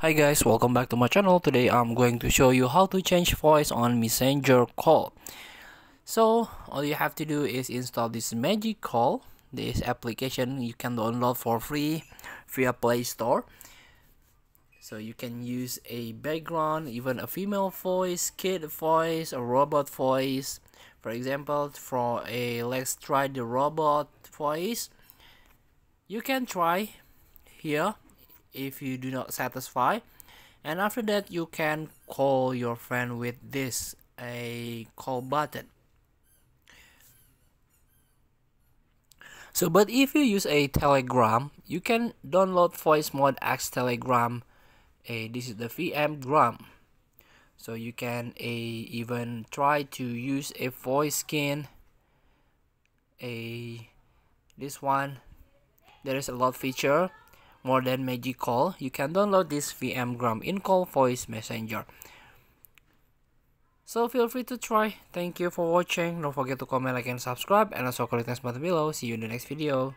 Hi guys, welcome back to my channel. Today I'm going to show you how to change voice on messenger call. So all you have to do is install this magic call. This application you can download for free via Play Store. So you can use a background, even a female voice, kid voice, a robot voice. For example, for a let's try the robot voice. You can try here if you do not satisfy. And after that you can call your friend with this a call button. So but if you use a telegram you can download voice mod X telegram a this is the vm gram. So you can a even try to use a voice skin a this one. There is a lot feature more than Magic Call, you can download this VM Gram in Call Voice Messenger. So feel free to try. Thank you for watching. Don't forget to comment, like, and subscribe. And also click the button below. See you in the next video.